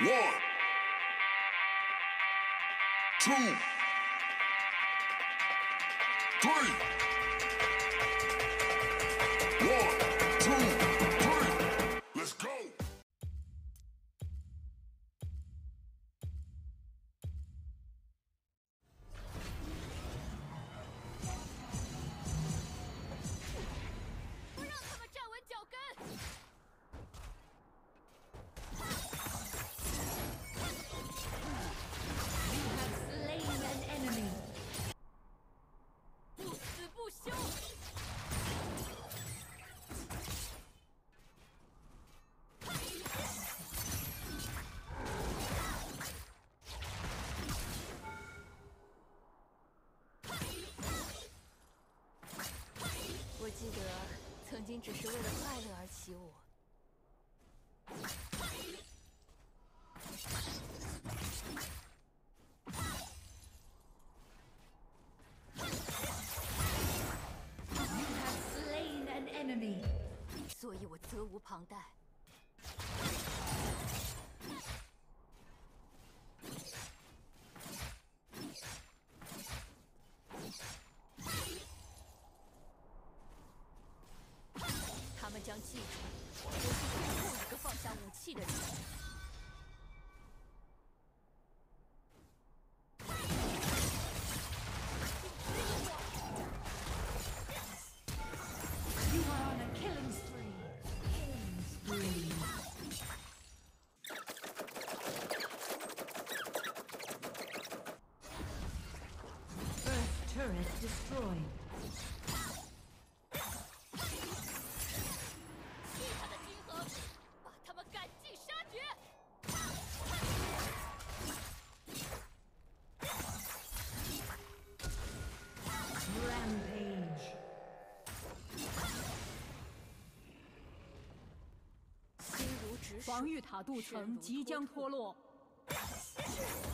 One, two, three. 曾经只是为了快乐而起舞，所以我责无旁贷。将记住，我是最后一个放下武器的人。You are Earth turret destroyed. 防御塔镀层即将脱落。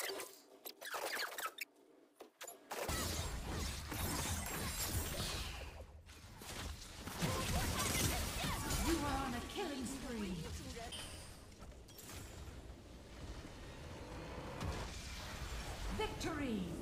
Victory!